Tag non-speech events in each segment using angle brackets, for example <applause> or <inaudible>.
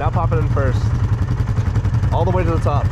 Now pop it in first. All the way to the top.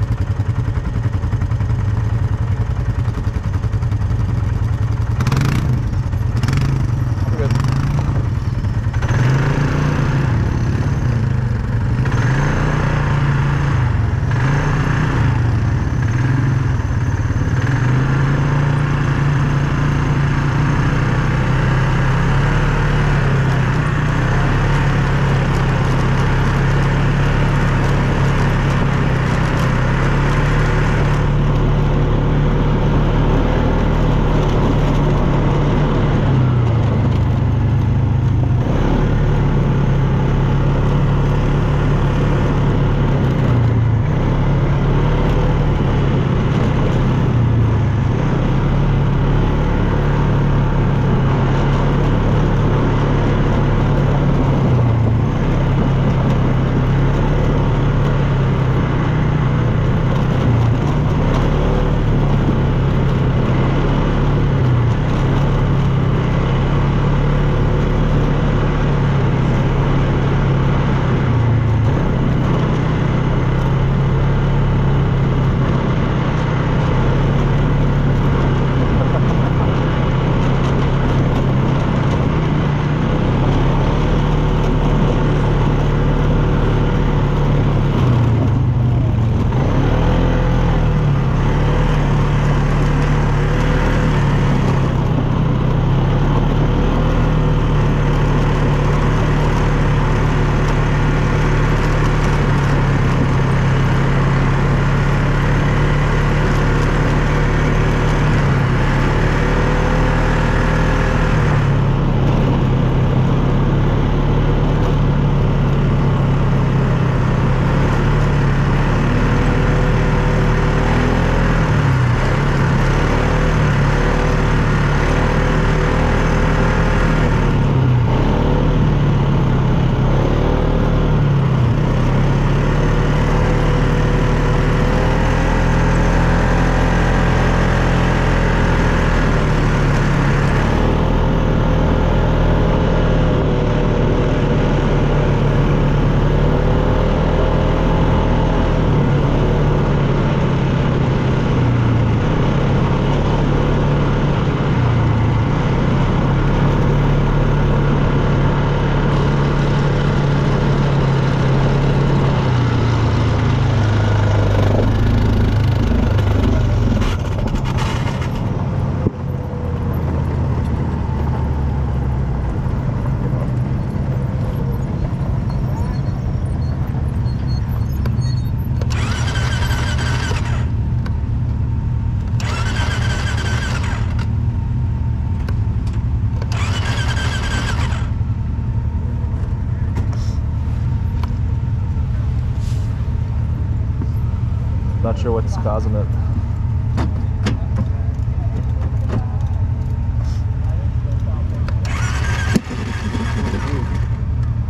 Not sure what's causing it.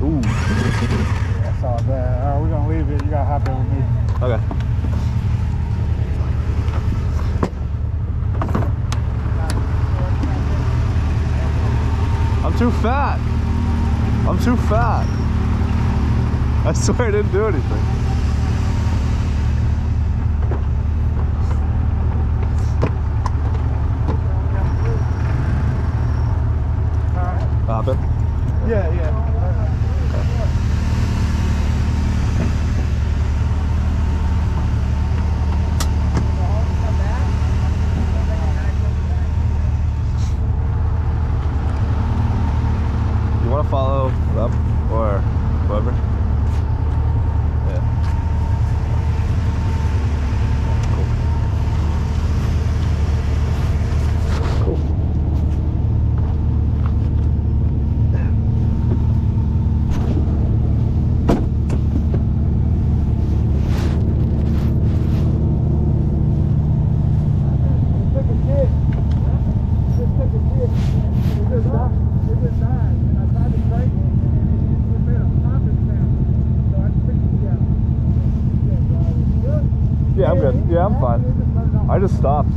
Ooh. That's all bad. All right, we're gonna leave it. You gotta hop in with me. Okay. I'm too fat. I'm too fat. I swear I didn't do anything. All right. Hop in. Yeah, yeah. You want to follow up or Yeah, I'm good. Yeah, I'm fine. I just stopped.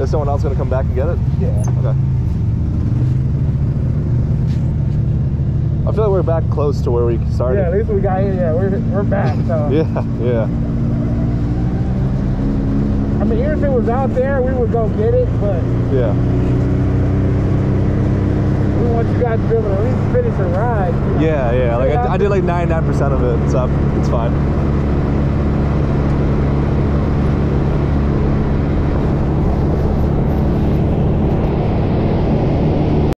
Is someone else going to come back and get it? Yeah. Okay. I feel like we're back close to where we started. Yeah, at least we got here. Yeah, we're, we're back. So. <laughs> yeah, yeah. I mean, if it was out there, we would go get it. But Yeah. we want you guys to be able to at least finish a ride. you know? Yeah, yeah. Like I, I did like 99% of it, so it's fine.